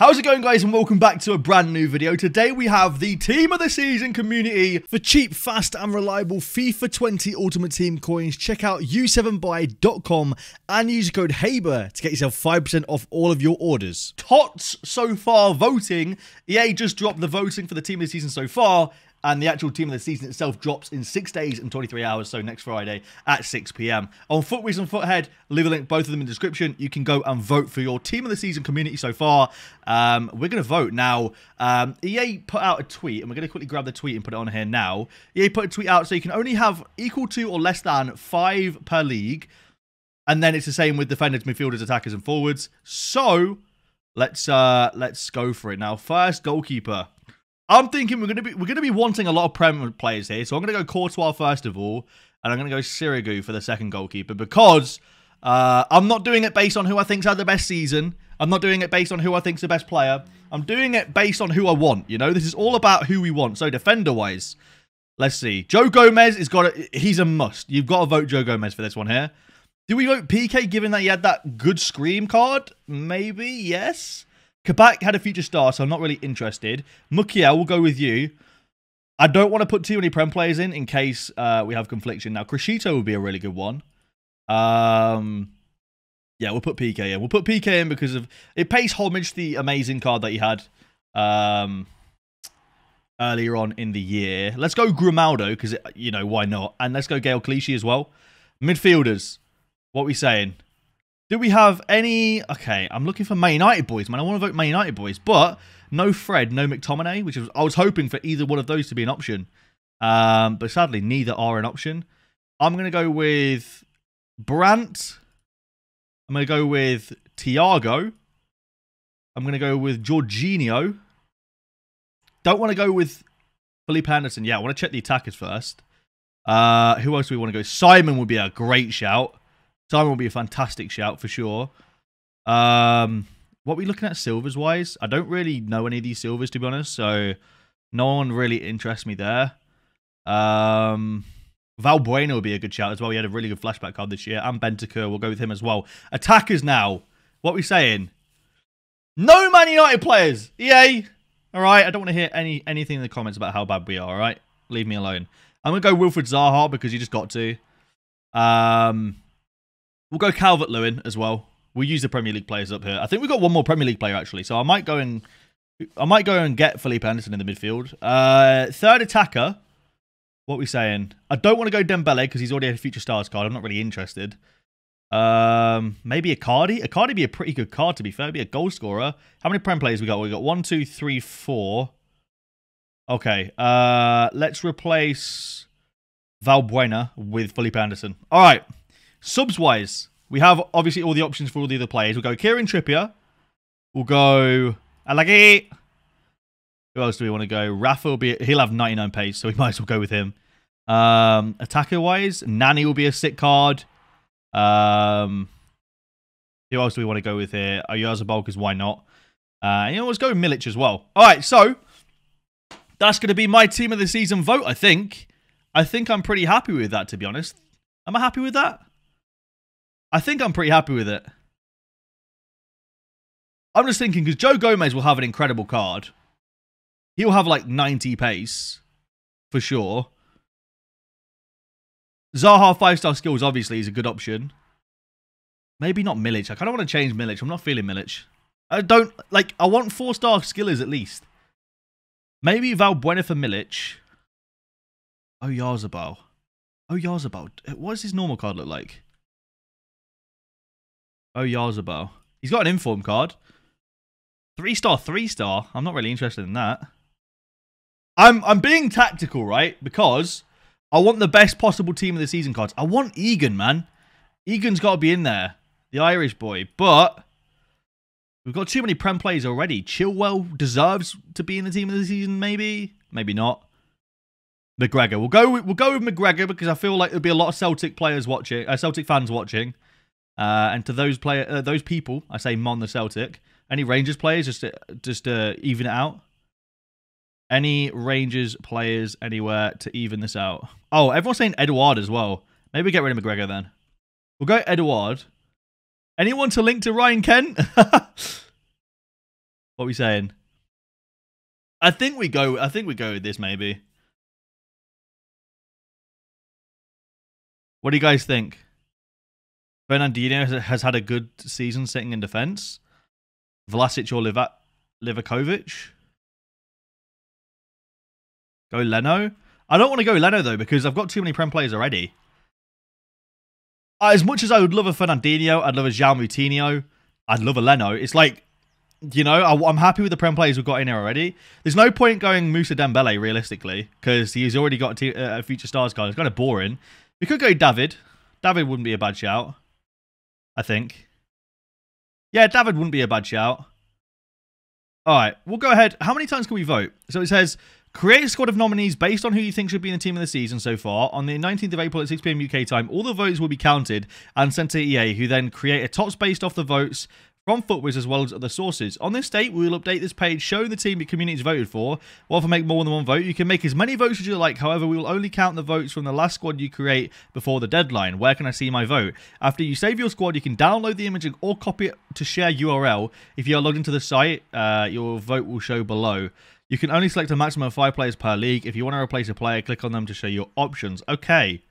How's it going guys and welcome back to a brand new video. Today we have the team of the season community for cheap, fast and reliable FIFA 20 Ultimate Team coins. Check out u7buy.com and use code HABER to get yourself 5% off all of your orders. Tots so far voting. EA just dropped the voting for the team of the season so far and the actual team of the season itself drops in 6 days and 23 hours, so next Friday at 6pm. On Futwiz and Futhead, leave a link, both of them in the description. You can go and vote for your team of the season community so far. Um, we're going to vote now. Um, EA put out a tweet, and we're going to quickly grab the tweet and put it on here now. EA put a tweet out so you can only have equal to or less than 5 per league. And then it's the same with defenders, midfielders, attackers, and forwards. So, let's uh let's go for it now. First goalkeeper. I'm thinking we're gonna be we're gonna be wanting a lot of Prem players here, so I'm gonna go Courtois first of all, and I'm gonna go Sirigu for the second goalkeeper because uh, I'm not doing it based on who I think's had the best season. I'm not doing it based on who I think's the best player. I'm doing it based on who I want. You know, this is all about who we want. So defender wise, let's see. Joe Gomez is got a, he's a must. You've got to vote Joe Gomez for this one here. Do we vote PK given that he had that good scream card? Maybe yes. Kabak had a future star, so I'm not really interested. Mukiele, we'll go with you. I don't want to put too many Prem players in in case uh, we have confliction. Now, Criscito would be a really good one. Um, yeah, we'll put PK in. We'll put PK in because of it pays homage to the amazing card that he had um, earlier on in the year. Let's go Grimaldo because, you know, why not? And let's go Gael Clichy as well. Midfielders, what we saying? Do we have any... Okay, I'm looking for Man United boys, man. I want to vote Man United boys, but no Fred, no McTominay, which was, I was hoping for either one of those to be an option. Um, but sadly, neither are an option. I'm going to go with Brandt. I'm going to go with Thiago. I'm going to go with Jorginho. Don't want to go with Felipe Anderson. Yeah, I want to check the attackers first. Uh, who else do we want to go? Simon would be a great shout. Simon will be a fantastic shout for sure. Um, what are we looking at silvers wise? I don't really know any of these silvers to be honest, so no one really interests me there. Um, Valbuena would be a good shout as well. He had a really good flashback card this year. And Bentancur, we'll go with him as well. Attackers now. What are we saying? No Man United players. EA. All right. I don't want to hear any anything in the comments about how bad we are. All right. Leave me alone. I'm going to go Wilfried Zaha because you just got to. Um, We'll go Calvert-Lewin as well. We'll use the Premier League players up here. I think we've got one more Premier League player actually, so I might go and I might go and get Felipe Anderson in the midfield. Uh, third attacker. What are we saying? I don't want to go Dembele because he's already had a future stars card. I'm not really interested. Um, maybe Icardi. Icardi would be a pretty good card to be fair. Be a goal scorer. How many prem players we got? We got one, two, three, four. Okay. Uh, let's replace Valbuena with Felipe Anderson. All right. Subs wise, we have obviously all the options for all the other players. We'll go Kieran Trippier. We'll go Alagi. Who else do we want to go? Rafa will be he'll have 99 pace, so we might as well go with him. Um, attacker wise, Nani will be a sick card. Um, who else do we want to go with here? Oyarzabal, because why not? Uh, you know, let's go Milic as well. All right, so that's going to be my team of the season vote. I think. I think I'm pretty happy with that, to be honest. Am I happy with that? I think I'm pretty happy with it. I'm just thinking because Joe Gomez will have an incredible card. He'll have like 90 pace for sure. Zaha five star skills obviously is a good option. Maybe not Milic. I kind of want to change Milic. I'm not feeling Milic. I don't like. I want four star skillers at least. Maybe Valbuena for Milic. Oh Yarzabal. Oh Yarzabal. What does his normal card look like? Oh, Yarzabal. He's got an inform card. Three star, three star. I'm not really interested in that. I'm I'm being tactical, right? Because I want the best possible team of the season cards. I want Egan, man. Egan's got to be in there. The Irish boy. But we've got too many Prem players already. Chilwell deserves to be in the team of the season, maybe. Maybe not. McGregor. We'll go with, we'll go with McGregor because I feel like there'll be a lot of Celtic players watching, uh, Celtic fans watching. Uh, and to those player, uh, those people, I say Mon the Celtic. Any Rangers players, just to, just to even it out. Any Rangers players anywhere to even this out? Oh, everyone's saying Edouard as well. Maybe get rid of McGregor then. We'll go Edouard. Anyone to link to Ryan Kent? What are we saying? I think we go. I think we go with this maybe. What do you guys think? Fernandinho has had a good season sitting in defence. Vlasic or Liva- Livakovic? Go Leno? I don't want to go Leno though because I've got too many Prem players already. Uh, as much as I would love a Fernandinho, I'd love a João Moutinho, I'd love a Leno. It's like, you know, I, am happy with the Prem players we've got in here already. There's no point going Moussa Dembele realistically because he's already got a, a future stars card. It's kind of boring. We could go David. David wouldn't be a bad shout. I think. Yeah, David wouldn't be a bad shout. All right, we'll go ahead. How many times can we vote? So it says create a squad of nominees based on who you think should be in the team of the season so far. On the 19th of April at 6 p.m. UK time, all the votes will be counted and sent to EA, who then create a tops based off the votes from FUTWIZ as well as other sources. On this date, we will update this page showing the team the community has voted for. Well, if I make more than one vote, you can make as many votes as you like. However, we will only count the votes from the last squad you create before the deadline. Where can I see my vote? After you save your squad, you can download the image or copy it to share URL. If you are logged into the site, uh, your vote will show below. You can only select a maximum of five players per league. If you want to replace a player, click on them to show your options. Okay.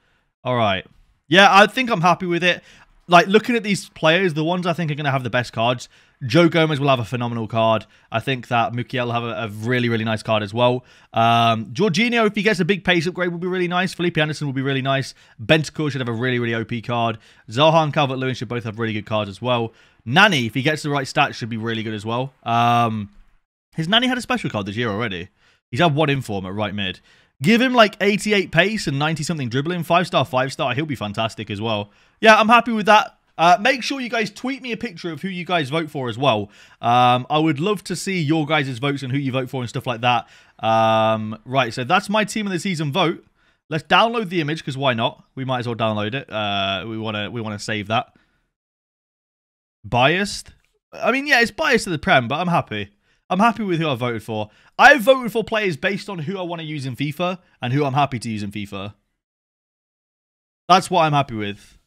All right. Yeah, I think I'm happy with it like looking at these players, the ones I think are going to have the best cards. Joe Gomez will have a phenomenal card. I think that Mukiele will have a, a, really, really nice card as well. Um, Jorginho, if he gets a big pace upgrade, will be really nice. Felipe Anderson will be really nice. Bentancur should have a really, really OP card. Zaha and Calvert-Lewin should both have really good cards as well. Nani, if he gets the right stats, should be really good as well. Um, his Nani had a special card this year already. He's had one inform at right mid. Give him like 88 pace and 90 something dribbling. Five star, five star. He'll be fantastic as well. Yeah, I'm happy with that. Uh, make sure you guys tweet me a picture of who you guys vote for as well. Um, I would love to see your guys' votes and who you vote for and stuff like that. Um, right, so that's my team of the season vote. Let's download the image because why not? We might as well download it. Uh, we want to we want to save that. Biased. I mean, yeah, it's biased to the Prem, but I'm happy. I'm happy with who I voted for. I voted for players based on who I want to use in FIFA and who I'm happy to use in FIFA. That's what I'm happy with.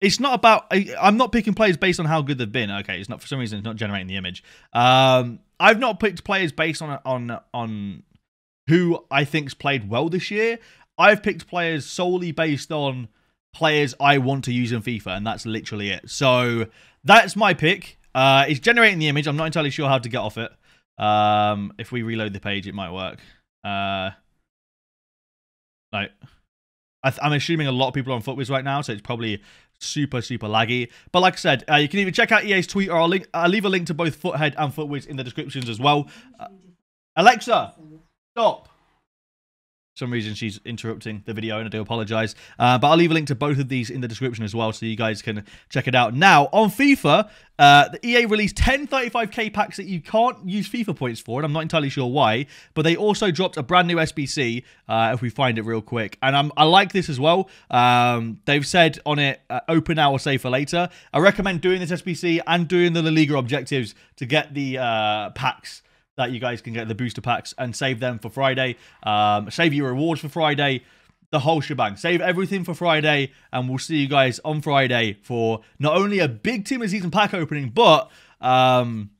It's not about. I, am not picking players based on how good they've been. Okay, it's not for some reason. It's not generating the image. Um, I've not picked players based on on on who I think's played well this year. I've picked players solely based on players I want to use in FIFA, and that's literally it. So that's my pick. Uh, it's generating the image. I'm not entirely sure how to get off it. Um, if we reload the page, it might work. Uh. I am assuming a lot of people are on FUTWIZ right now, so it's probably super, super laggy. But like I said, uh, you can even check out EA's tweet, or I'll, link, I'll leave a link to both Futhead and FUTWIZ in the descriptions as well. Uh, Alexa, stop some reason she's interrupting the video and I do apologize. Uh, but I'll leave a link to both of these in the description as well so you guys can check it out. Now, on FIFA, uh, the EA released 10 35k packs that you can't use FIFA points for, and I'm not entirely sure why, but they also dropped a brand new SBC uh, if we find it real quick. And I'm, i like this as well. Um, they've said on it, uh, open now or save for later. I recommend doing this SBC and doing the La Liga objectives to get the uh, packs that you guys can get the booster packs and save them for Friday. Um, save your rewards for Friday. The whole shebang. Save everything for Friday, and we'll see you guys on Friday for not only a big team of season pack opening, but um,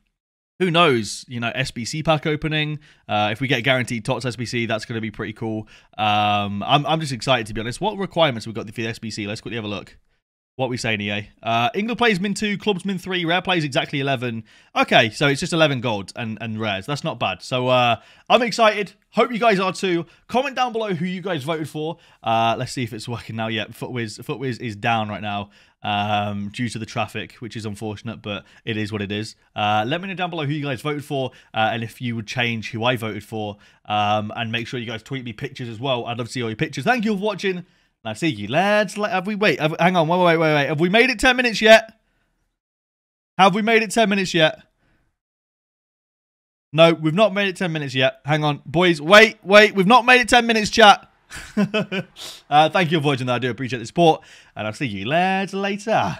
who knows? You know, SBC pack opening. Uh, if we get guaranteed TOTS SBC, that's going to be pretty cool. Um, I'm, I'm just excited to be honest. What requirements we got for the SBC? Let's quickly have a look. What we saying, EA? Uh, England plays min 2, clubs min 3, rare plays exactly 11. Okay, so it's just 11 gold and, and rares. That's not bad. So uh, I'm excited. Hope you guys are too. Comment down below who you guys voted for. Uh, let's see if it's working now yet. FUTWIZ, FUTWIZ is down right now um, due to the traffic, which is unfortunate, but it is what it is. Uh, let me know down below who you guys voted for uh, and if you would change who I voted for. Um, and make sure you guys tweet me pictures as well. I'd love to see all your pictures. Thank you for watching. Now, see you lads. Have we wait? Have, hang on. Wait, wait, wait, wait. Have we made it ten minutes yet? Have we made it ten minutes yet? No, we've not made it ten minutes yet. Hang on, boys. Wait, wait. We've not made it ten minutes, chat. uh, thank you for watching. That I do appreciate the support, and I'll see you lads later.